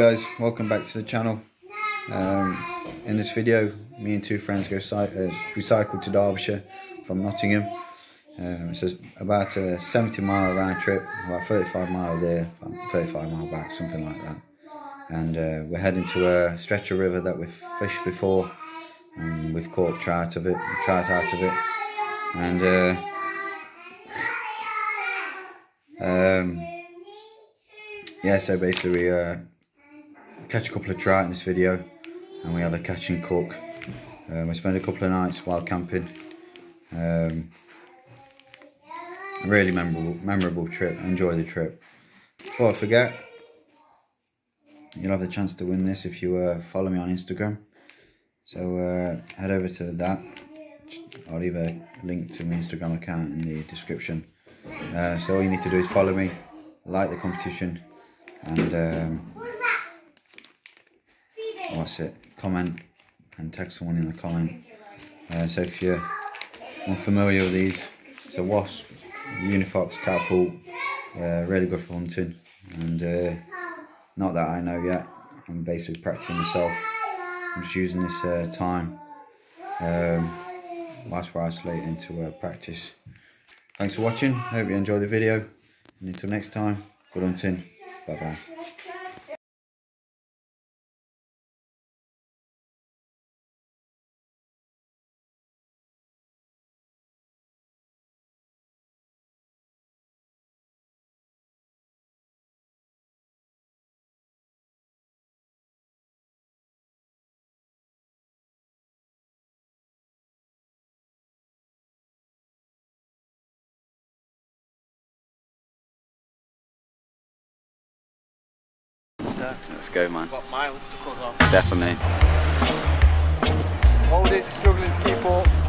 Guys, welcome back to the channel. Um, in this video, me and two friends go uh, we cycle to Derbyshire from Nottingham. Um, it's about a 70 mile round trip, about 35 mile there, 35 mile back, something like that. And uh, we're heading to a stretch of river that we've fished before, and we've caught trout of it, trout out of it, and uh, um, yeah. So basically, we uh, catch a couple of trout in this video and we have a catch and cook. Um, we spend a couple of nights while camping. Um, really memorable, memorable trip. Enjoy the trip. Before I forget, you'll have the chance to win this if you uh, follow me on Instagram. So uh, head over to that. I'll leave a link to my Instagram account in the description. Uh, so all you need to do is follow me, like the competition, and um, what's it, comment and text someone in the comment. Uh, so if you're unfamiliar with these, it's a wasp, unifox catapult, uh, really good for hunting. And uh, not that I know yet, I'm basically practicing myself. I'm just using this uh, time um, whilst we're isolating to uh, practice. Thanks for watching, hope you enjoyed the video. And until next time, good hunting, bye bye. Let's go, man. Got miles to cover. Definitely. All this struggling to keep up.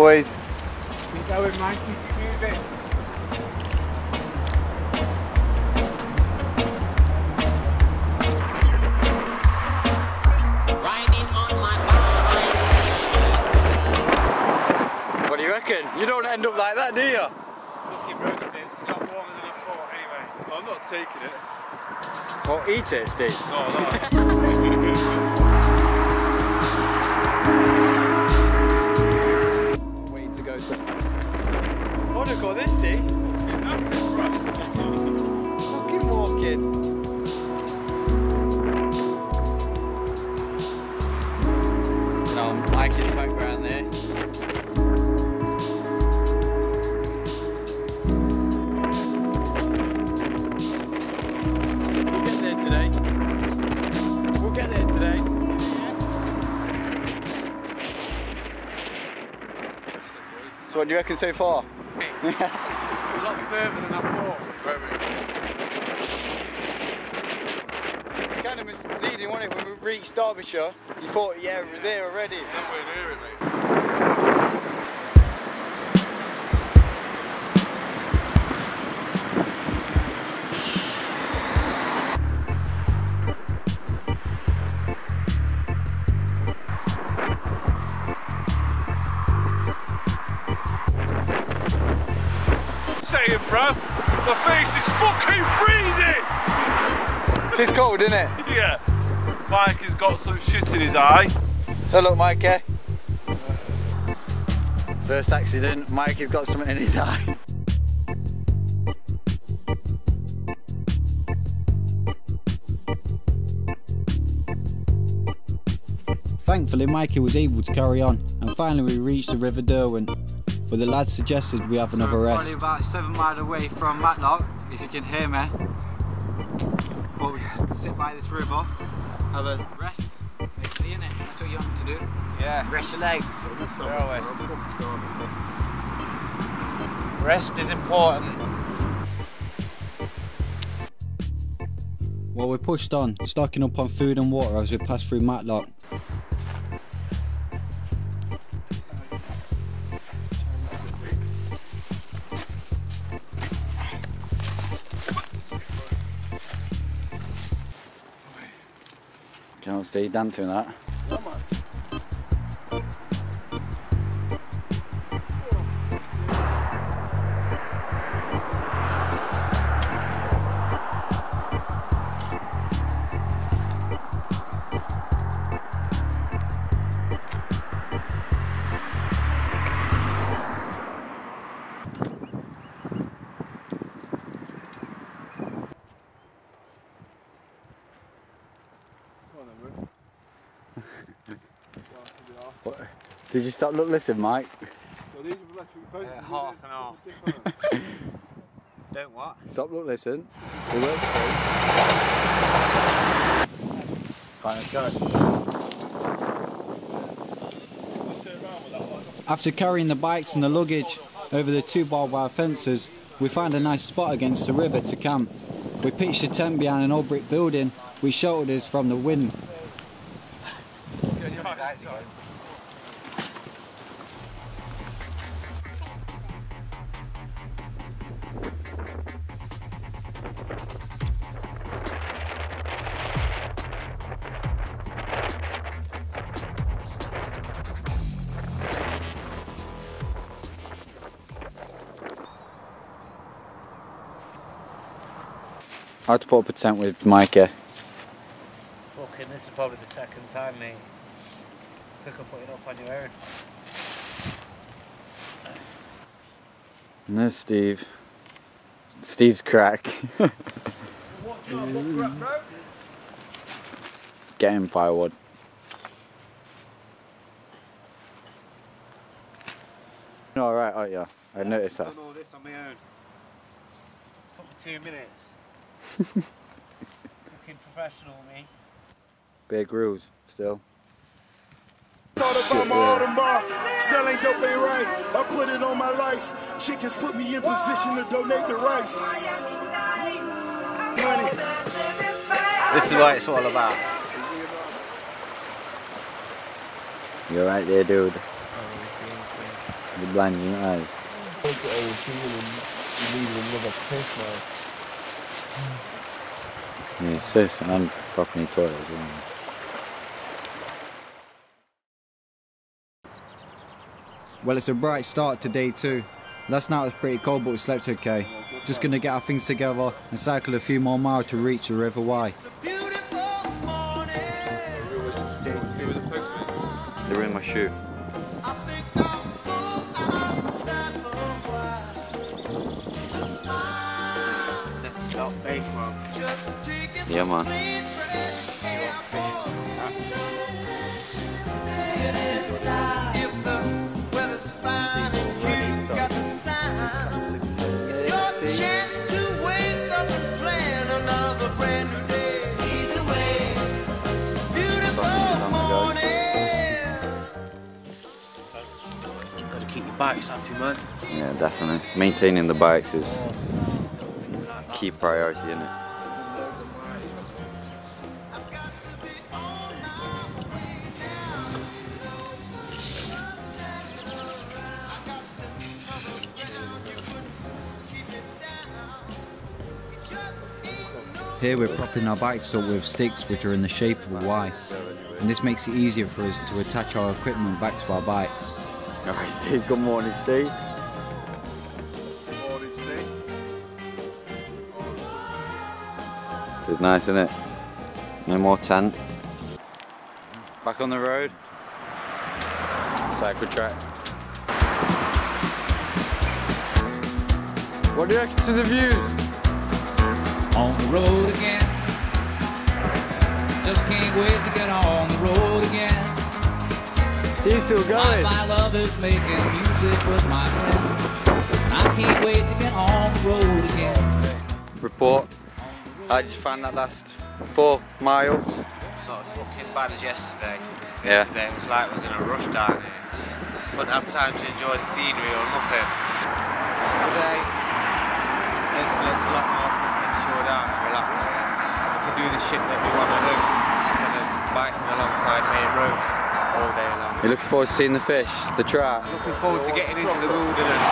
Yes, boys. We go with Mikey moving. What do you reckon? You don't end up like that, do you? Fucking roasting. It's not warmer than I thought anyway. Well, I'm not taking it. Well, eat it, Steve. No, no. Waiting to go somewhere. I want to go this day. Fucking walking. No, Mike in the background there. What do you reckon so far? It's a lot further than I thought. kind of misleading, wasn't it? When we reached Derbyshire, you thought, yeah, we're there already. Nowhere near it, mate. Cold, isn't it? Yeah. Mike has got some shit in his eye. So look, Mike, eh? First accident, Mike has got something in his eye. Thankfully, Mikey was able to carry on, and finally we reached the River Derwent, where the lads suggested we have another We're rest. Probably about seven miles away from Matlock, if you can hear me. But we just sit by this river, have a rest, basically, innit? That's what you want to do. Yeah, Rest your legs. rest is important. Well, we pushed on, stocking up on food and water as we passed through Matlock. Dancing with that. Did you stop? Look, listen, Mike. Uh, half and half. Don't what? Stop, look, listen. We work Fine, let's go. After carrying the bikes and the luggage over the two barbed wire fences, we find a nice spot against the river to camp. We pitched a tent behind an old brick building which sheltered us from the wind. I had to put up a tent with Micah. Fucking, this is probably the second time, mate. Quicker putting up on your own. And there's Steve. Steve's crack. Getting firewood. Alright, aren't oh, you? I noticed that. done all this on my own. Took me two minutes. Looking professional, me. Big rules, still. Thought about my Audemars, selling dope ain't right. I put it on my life. Chickens put me in position to donate the rice. Money. This is what it's all about. You're right there, dude. Oh, You're blind in your eyes. Yeah, sis, and properly toilet as well. Well, it's a bright start to day two. Last night was pretty cold, but we slept okay. Just gonna get our things together and cycle a few more miles to reach the River Wye. They're in my shoe. Stop big, man. Yeah, man. Gotta keep your bikes happy, man. Yeah, definitely. Maintaining the bikes is key priority, isn't it? Here we're propping our bikes up with sticks which are in the shape of a Y. And this makes it easier for us to attach our equipment back to our bikes. Alright, Steve. Good morning, Steve. This is nice, isn't it? No more tent. Back on the road. Cycle track. What do you reckon to the views? on the road again. Just can't wait to get on the road again. Steve's still My, going. my love is making music with my friend. I can't wait to get on the road again. Report. I just found that last four miles. Not as fucking bad as yesterday. Yeah. Yesterday it was like I was in a rush down here. Couldn't have time to enjoy the scenery or nothing. Today, hopefully it's a lot more fucking chilled out and relaxed. We can do the shit that we want to do instead of biking alongside main roads all day long. You're looking forward to seeing the fish, the trout. Looking forward to getting into the wilderness.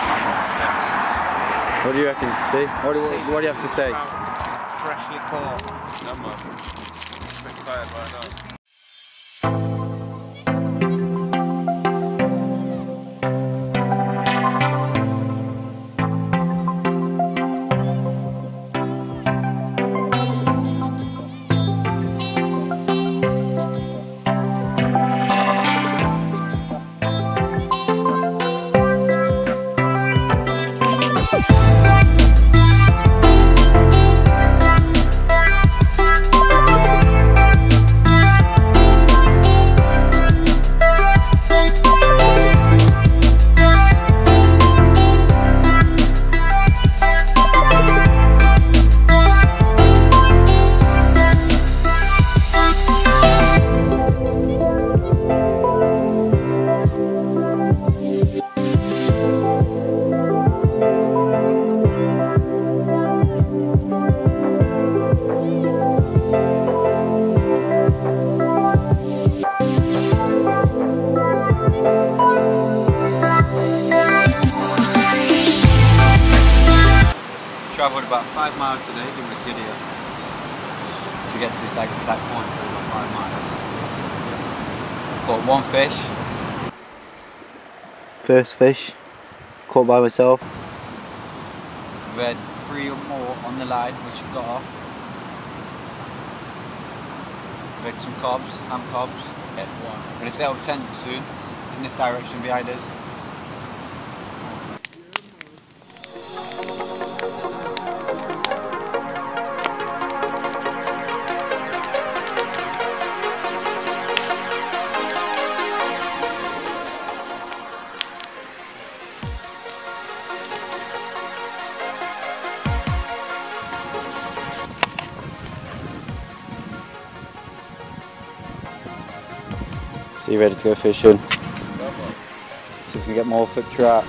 Yeah. What do you reckon, Steve? What do, what do you have to say? Freshly caught. I'm excited right now. Travelled about five miles today doing this video to get to this exact exact point, about five miles. Caught one fish. First fish, caught by myself. We had three or more on the line, which got off. We had some cobs, ham cobs. Yeah, one. We're gonna set up tent soon in this direction behind us. Ready to go fishing? See if we can get more foot trout.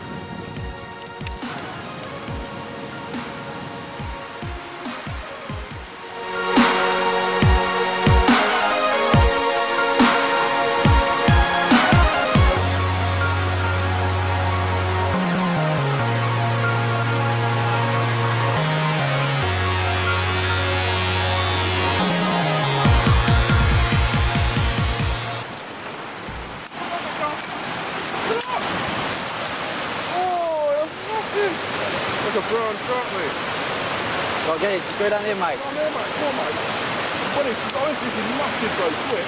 Like a brown trout, mate. It, go down here, Mike. Come on, mate. Come on, mate. What is, oh, this is massive, bro. Quick.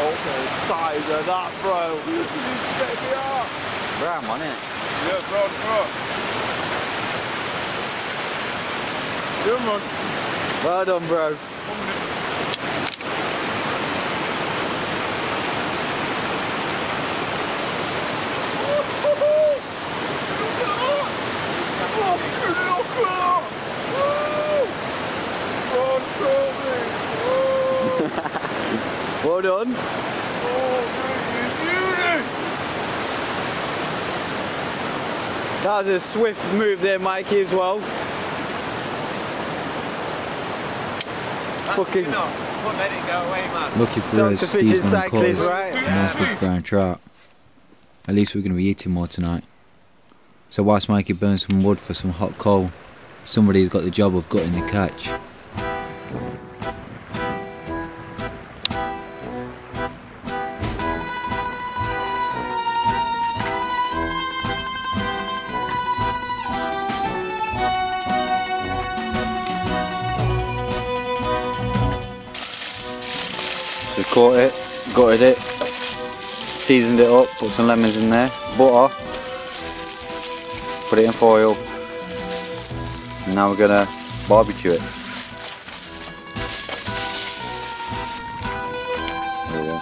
Okay, size of that, bro. Look at this baby up. Brown one, innit? Yeah, brown trout. Yeah, man. Well done, bro. One minute. Well done. That was a swift move there, Mikey, as well. Fucking- You know, let it go away, man. Lucky for Stop us, Steve's fishing going to call us right? a nice big brown trout. At least we're going to be eating more tonight. So whilst Mikey burns some wood for some hot coal, somebody's got the job of gutting the catch. Caught it, gutted it, seasoned it up, put some lemons in there, butter, put it in foil, and now we're gonna barbecue it. There we go.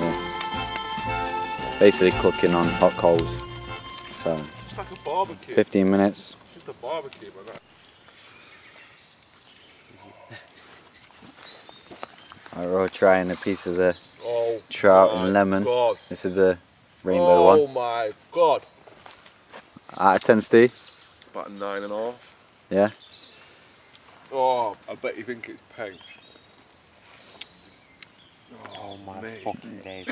Yeah. Basically cooking on hot coals. So It's like a barbecue. 15 minutes. Just a barbecue, man. Alright, we're all trying a piece of Oh, trout and lemon. God. This is the rainbow oh one. my God. Out of 10 Steve. About nine and a half. Yeah. Oh, I bet you think it's pink. Oh, oh my Mate. fucking days.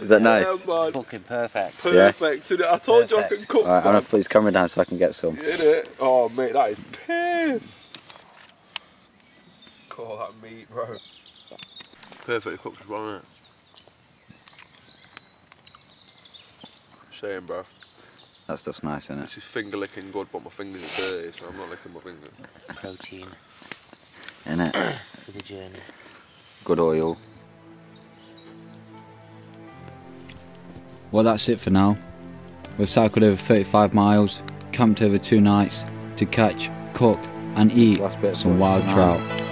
Is that nice? Yeah, man. fucking perfect. Perfect. Today, I told you I can cook. Alright, I'm gonna put his camera down so I can get some. Get it? Oh, mate, that is pissed. Call that meat, bro. Perfectly cooked as well, isn't it? Shame, bro. That stuff's nice, isn't it? This is finger licking good, but my fingers are dirty, so I'm not licking my fingers. Protein Isn't it? for the journey. Good oil. Well, that's it for now. We've cycled over 35 miles, camped over two nights to catch, cook, and eat Last bit of some bush wild now. trout.